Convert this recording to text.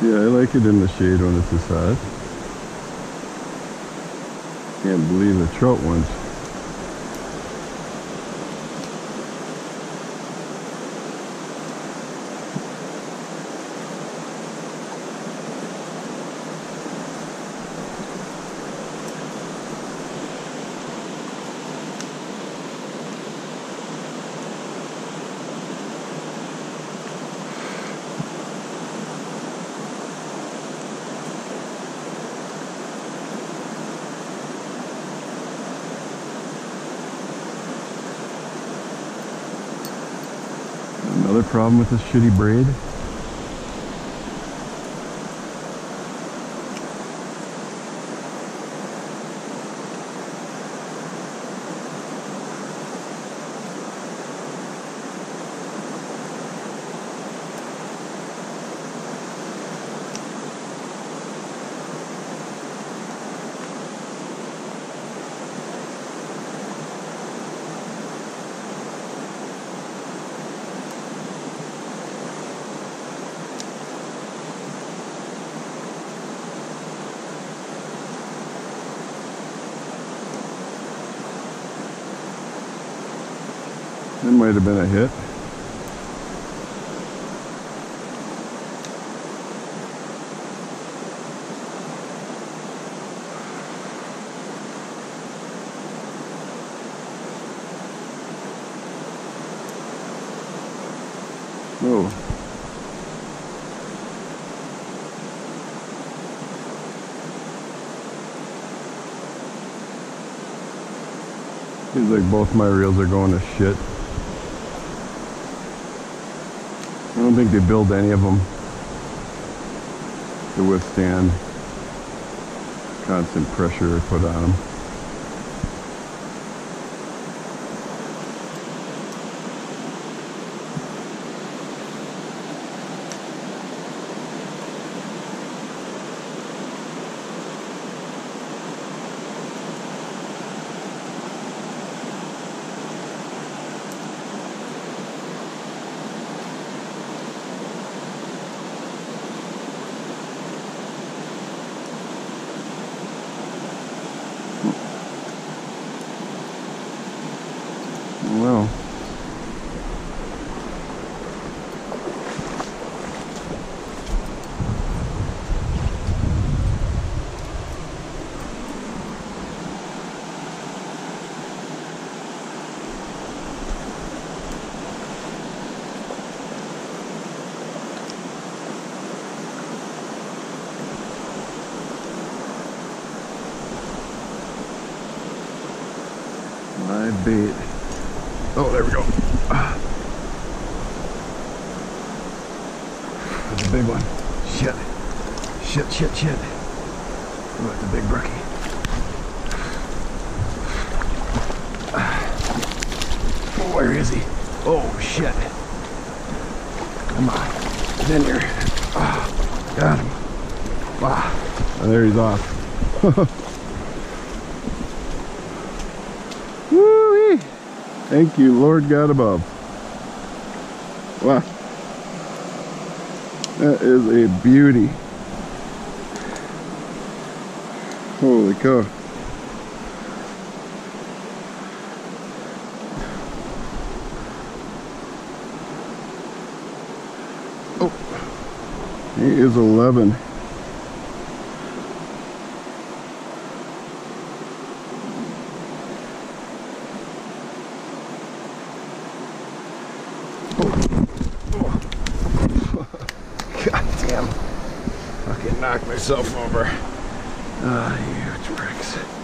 Yeah, I like it in the shade when it's this hot. Can't believe the trout ones. Another problem with this shitty braid. That might have been a hit. Oh. Seems like both my reels are going to shit. I don't think they build any of them to withstand constant pressure put on them. Well, live bait. Oh, there we go. That's a big one. Shit. Shit, shit, shit. Oh, that's a big brookie. Oh, where is he? Oh, shit. Come on. Get in here. Oh, got him. Wow. Oh, there he's off. Thank you, Lord God above. Wow. That is a beauty. Holy cow. Oh, he is 11. knock myself over. Ah, oh, you pricks.